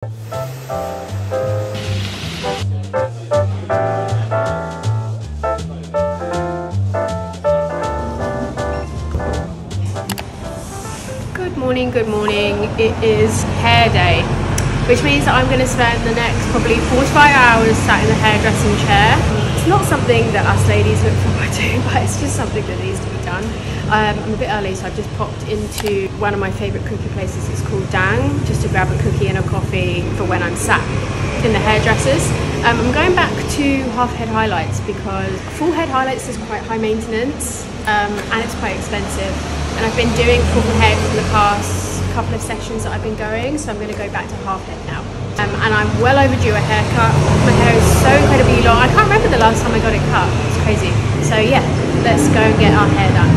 Good morning, good morning. It is hair day, which means that I'm going to spend the next probably 45 hours sat in the hairdressing chair. It's not something that us ladies look forward to, but it's just something that needs to be done. Um, I'm a bit early, so I've just popped into one of my favourite cookie places. It's called Dang, just to grab a cookie and a coffee for when I'm sat in the hairdressers. Um, I'm going back to half head highlights because full head highlights is quite high maintenance um, and it's quite expensive. And I've been doing full head for the past couple of sessions that I've been going, so I'm going to go back to half head now. Um, and I'm well overdue a haircut. My hair is so incredibly long. I can't remember the last time I got it cut. It's crazy. So yeah, let's go and get our hair done.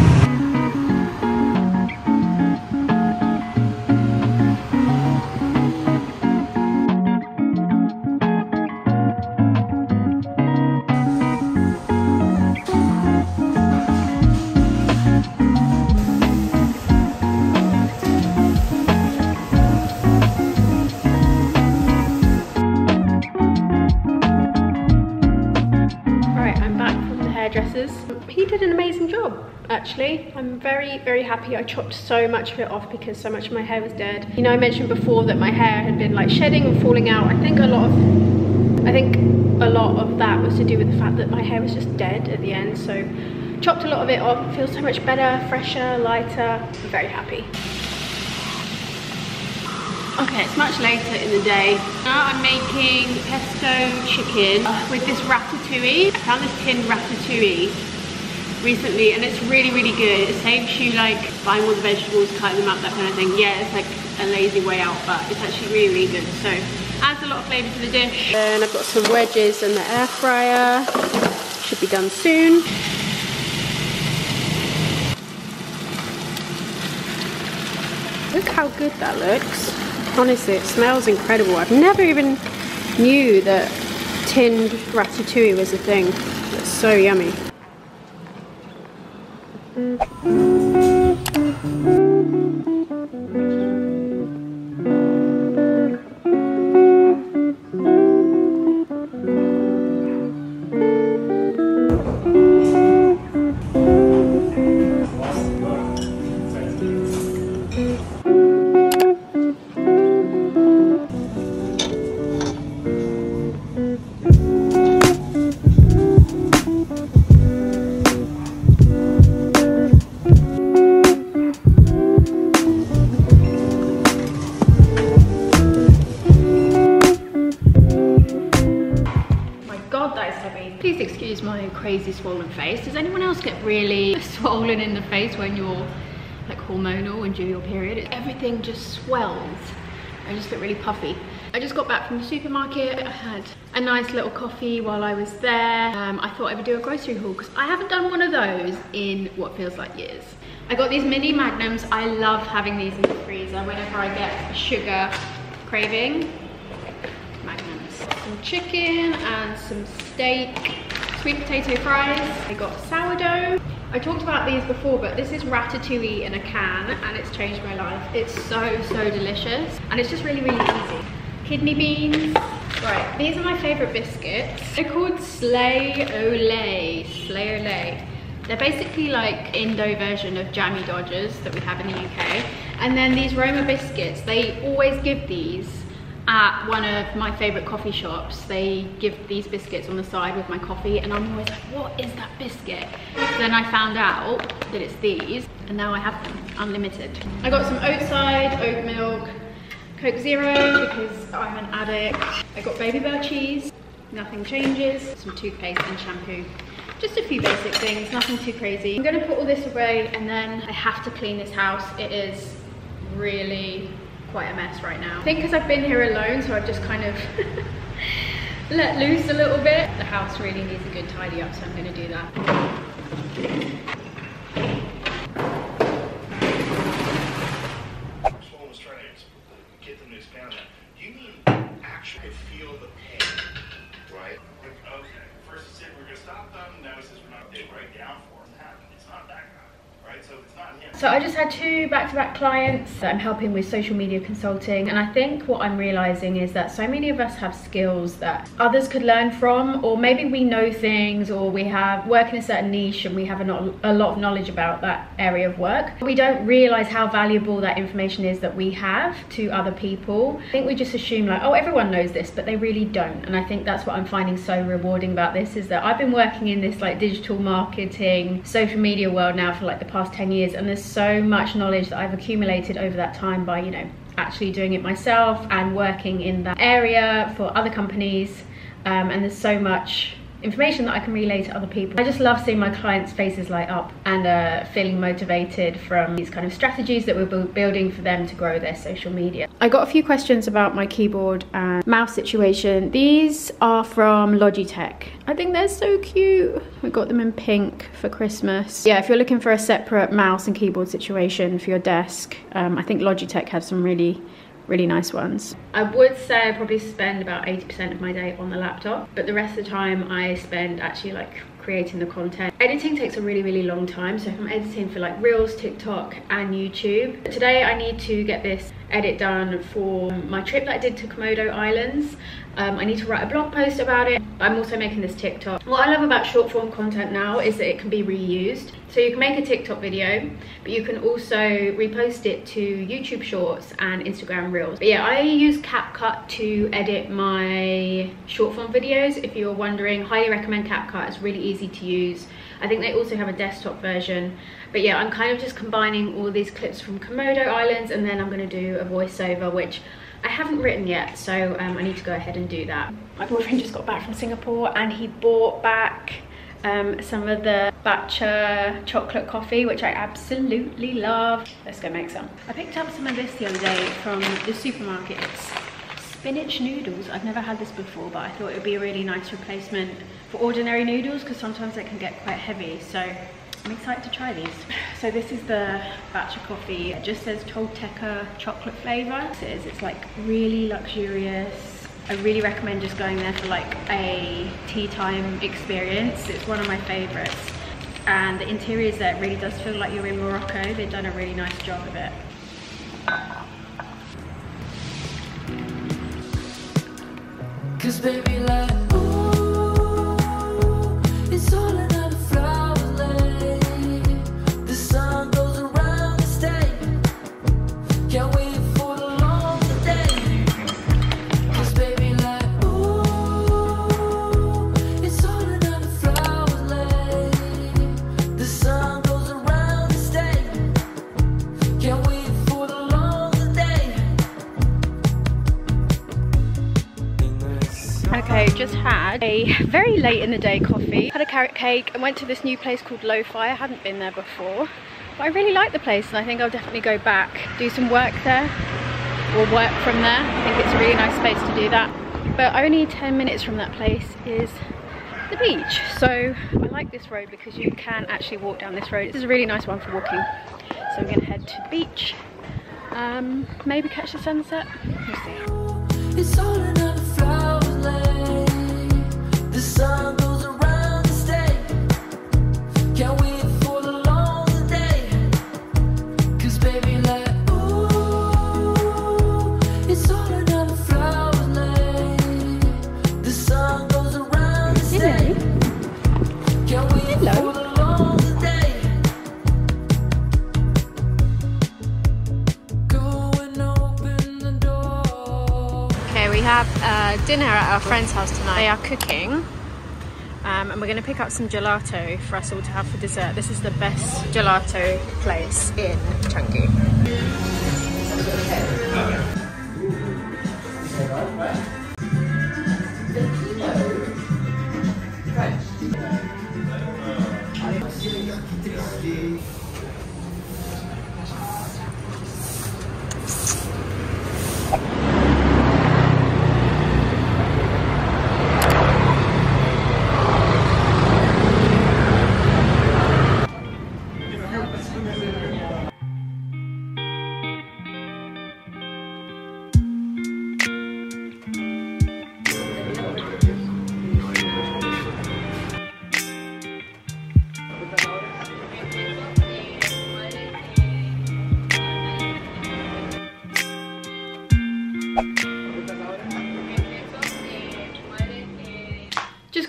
Actually. I'm very, very happy. I chopped so much of it off because so much of my hair was dead. You know, I mentioned before that my hair had been like shedding and falling out. I think a lot of, I think a lot of that was to do with the fact that my hair was just dead at the end. So chopped a lot of it off. Feels so much better, fresher, lighter. I'm very happy. Okay, it's much later in the day. Now I'm making pesto chicken with this ratatouille. I found this tin ratatouille recently and it's really, really good. It saves you like buying all the vegetables, cutting them up, that kind of thing. Yeah, it's like a lazy way out, but it's actually really, really good. So adds a lot of flavour to the dish. And I've got some wedges in the air fryer. Should be done soon. Look how good that looks. Honestly, it smells incredible. I've never even knew that tinned ratatouille was a thing. It's so yummy. Mm crazy swollen face. Does anyone else get really swollen in the face when you're like hormonal and due your period? Everything just swells. I just look really puffy. I just got back from the supermarket. I had a nice little coffee while I was there. Um, I thought I would do a grocery haul because I haven't done one of those in what feels like years. I got these mini magnums. I love having these in the freezer whenever I get a sugar craving. Magnums. Some chicken and some steak sweet potato fries. I got sourdough. I talked about these before, but this is ratatouille in a can and it's changed my life. It's so, so delicious. And it's just really, really easy. Kidney beans. Right, these are my favorite biscuits. They're called Slai O'lai. Slai O'lai. They're basically like Indo version of Jammy Dodgers that we have in the UK. And then these Roma biscuits, they always give these at one of my favorite coffee shops. They give these biscuits on the side with my coffee and i'm always like what is that biscuit? So then i found out that it's these and now i have them unlimited. I got some oatside oat milk coke zero because i'm an addict. I got baby Babybel cheese nothing changes some toothpaste and shampoo. Just a few basic things nothing too crazy. I'm gonna put all this away and then i have to clean this house. It is really quite a mess right now. I think because I've been here alone, so I've just kind of let loose a little bit. The house really needs a good tidy up, so I'm gonna do that. get them to expand that. You need actually feel the pain, right? Okay, first he said we're gonna stop them, now he says we're not, they write down for them. It's not that guy, So I just had two back-to-back clients that I'm helping with social media consulting and I think what I'm realizing is that so many of us have skills that others could learn from or maybe we know things or we have work in a certain niche and we have a lot of knowledge about that area of work. We don't realize how valuable that information is that we have to other people. I think we just assume like, oh, everyone knows this, but they really don't. And I think that's what I'm finding so rewarding about this is that I've been working in this like digital marketing, social media world now for like the past 10 years and there's so much knowledge that I've accumulated over that time by, you know, actually doing it myself and working in that area for other companies. Um, and there's so much information that I can relay to other people. I just love seeing my clients' faces light up and uh, feeling motivated from these kind of strategies that we're building for them to grow their social media. I got a few questions about my keyboard and mouse situation. These are from Logitech. I think they're so cute. We got them in pink for Christmas. Yeah, if you're looking for a separate mouse and keyboard situation for your desk, um, I think Logitech has some really really nice ones. I would say I probably spend about 80% of my day on the laptop, but the rest of the time I spend actually like creating the content. Editing takes a really, really long time. So if I'm editing for like Reels, TikTok and YouTube. Today I need to get this edit done for my trip that I did to Komodo Islands. Um, I need to write a blog post about it. I'm also making this TikTok. What I love about short form content now is that it can be reused. So you can make a TikTok video, but you can also repost it to YouTube Shorts and Instagram Reels. But yeah, I use CapCut to edit my short form videos. If you're wondering, highly recommend CapCut. It's really easy to use. I think they also have a desktop version. But yeah, I'm kind of just combining all these clips from Komodo Islands and then I'm gonna do a voiceover, which I haven't written yet, so um, I need to go ahead and do that. My boyfriend just got back from Singapore and he bought back um, some of the Bacha chocolate coffee, which I absolutely love. Let's go make some. I picked up some of this the other day from the supermarket. Spinach noodles. I've never had this before, but I thought it would be a really nice replacement for ordinary noodles because sometimes they can get quite heavy. So I'm excited to try these. So this is the Bacha coffee. It just says Tolteca chocolate flavor. It is, it's like really luxurious. I really recommend just going there for like a tea time experience. It's one of my favorites. And the interiors there really does feel like you're in Morocco. They've done a really nice job of it. Cause baby like very late in the day coffee, had a carrot cake and went to this new place called Lo-Fi. I hadn't been there before, but I really like the place and I think I'll definitely go back, do some work there or work from there. I think it's a really nice space to do that. But only 10 minutes from that place is the beach. So I like this road because you can actually walk down this road. This is a really nice one for walking. So I'm gonna head to the beach, um, maybe catch the sunset, we'll see. Uh, dinner at our friend's house tonight. They are cooking um, and we're going to pick up some gelato for us all to have for dessert. This is the best gelato place in Canggu.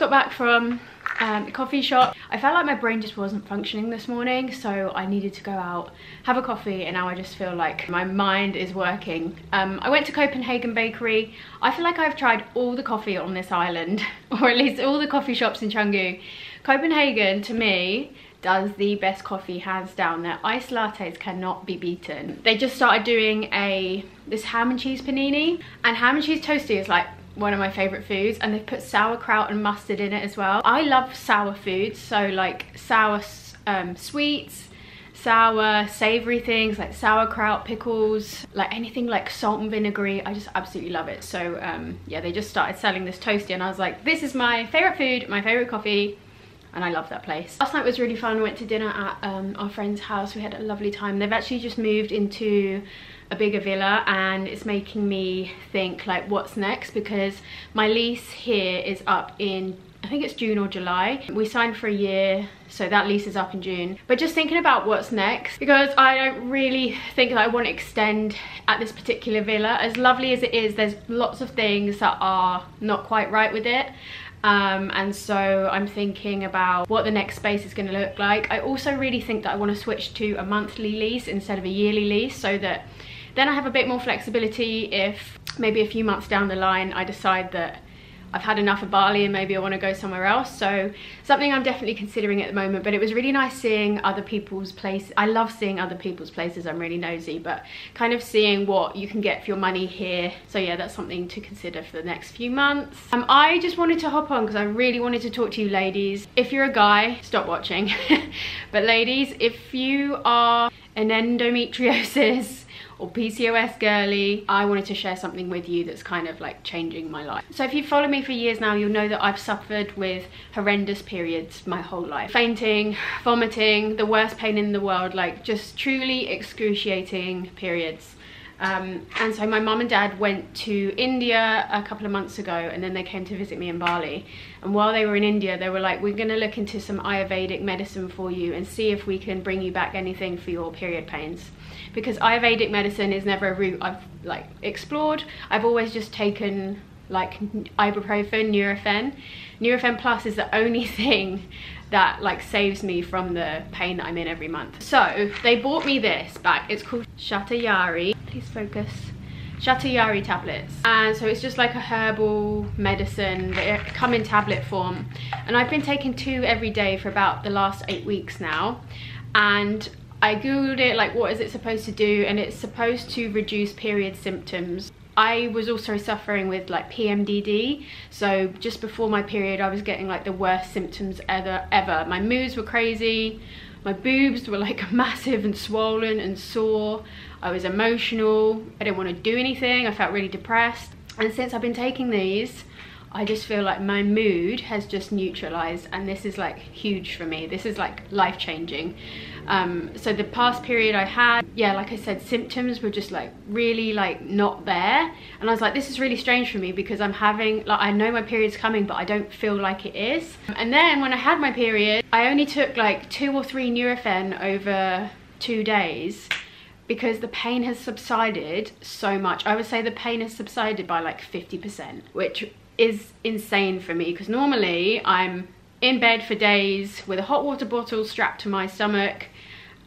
Got back from um, the coffee shop. I felt like my brain just wasn't functioning this morning, so I needed to go out, have a coffee, and now I just feel like my mind is working. Um, I went to Copenhagen Bakery. I feel like I've tried all the coffee on this island, or at least all the coffee shops in Canggu. Copenhagen, to me, does the best coffee hands down. Their iced lattes cannot be beaten. They just started doing a this ham and cheese panini and ham and cheese toasty is like one of my favorite foods and they've put sauerkraut and mustard in it as well. I love sour foods so like sour um, sweets, sour savory things like sauerkraut, pickles, like anything like salt and vinegary. I just absolutely love it. So um, yeah, they just started selling this toasty and I was like, this is my favorite food, my favorite coffee and I love that place. Last night was really fun. We went to dinner at um, our friend's house. We had a lovely time. They've actually just moved into a bigger villa and it's making me think like what's next because my lease here is up in I think it's June or July. We signed for a year, so that lease is up in June. But just thinking about what's next, because I don't really think that I want to extend at this particular villa. As lovely as it is, there's lots of things that are not quite right with it. Um, and so I'm thinking about what the next space is going to look like. I also really think that I want to switch to a monthly lease instead of a yearly lease so that then I have a bit more flexibility if maybe a few months down the line I decide that I've had enough of Bali and maybe I want to go somewhere else. So something I'm definitely considering at the moment, but it was really nice seeing other people's places. I love seeing other people's places. I'm really nosy, but kind of seeing what you can get for your money here. So yeah, that's something to consider for the next few months. Um, I just wanted to hop on because I really wanted to talk to you ladies. If you're a guy, stop watching. but ladies, if you are an endometriosis or PCOS girly, I wanted to share something with you that's kind of like changing my life. So if you follow me for years now, you'll know that I've suffered with horrendous periods my whole life. Fainting, vomiting, the worst pain in the world, like just truly excruciating periods. Um, and so my mum and dad went to India a couple of months ago and then they came to visit me in Bali. And while they were in India, they were like, we're gonna look into some Ayurvedic medicine for you and see if we can bring you back anything for your period pains. Because Ayurvedic medicine is never a route I've like explored. I've always just taken like ibuprofen, Nurofen. Nurofen Plus is the only thing that like saves me from the pain that I'm in every month. So they bought me this back. It's called Shatavari. Please focus. Shatavari tablets. And so it's just like a herbal medicine. They come in tablet form. And I've been taking two every day for about the last eight weeks now. And I googled it like what is it supposed to do and it's supposed to reduce period symptoms I was also suffering with like PMDD. So just before my period, I was getting like the worst symptoms ever, ever. My moods were crazy. My boobs were like massive and swollen and sore. I was emotional. I didn't want to do anything. I felt really depressed. And since I've been taking these, I just feel like my mood has just neutralized and this is like huge for me. This is like life changing. Um, so the past period I had, yeah, like I said, symptoms were just like really like not there. And I was like, this is really strange for me because I'm having, like I know my period's coming, but I don't feel like it is. And then when I had my period, I only took like two or three Nurofen over two days because the pain has subsided so much. I would say the pain has subsided by like 50%, which is insane for me because normally I'm in bed for days with a hot water bottle strapped to my stomach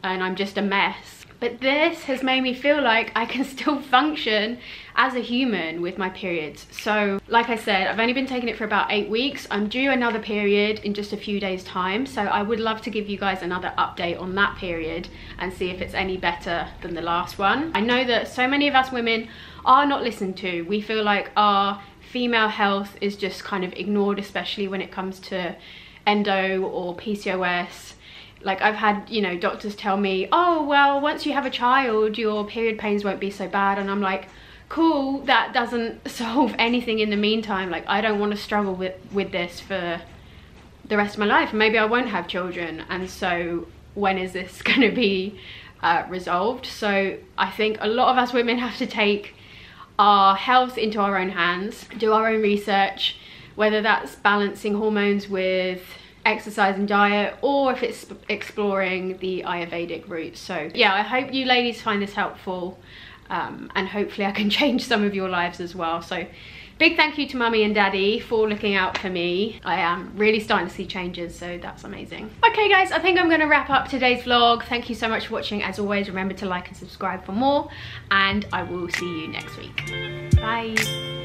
and I'm just a mess. But this has made me feel like I can still function as a human with my periods. So like I said, I've only been taking it for about eight weeks. I'm due another period in just a few days time. So I would love to give you guys another update on that period and see if it's any better than the last one. I know that so many of us women are not listened to. We feel like our female health is just kind of ignored, especially when it comes to endo or PCOS. Like I've had, you know, doctors tell me, oh, well, once you have a child, your period pains won't be so bad. And I'm like, cool, that doesn't solve anything in the meantime. Like I don't want to struggle with, with this for the rest of my life. Maybe I won't have children. And so when is this going to be uh, resolved? So I think a lot of us women have to take our health into our own hands, do our own research, whether that's balancing hormones with exercise and diet or if it's exploring the Ayurvedic route. So yeah, I hope you ladies find this helpful um, and hopefully I can change some of your lives as well. So big thank you to mummy and daddy for looking out for me. I am really starting to see changes, so that's amazing. Okay guys, I think I'm gonna wrap up today's vlog. Thank you so much for watching. As always, remember to like and subscribe for more, and I will see you next week. Bye.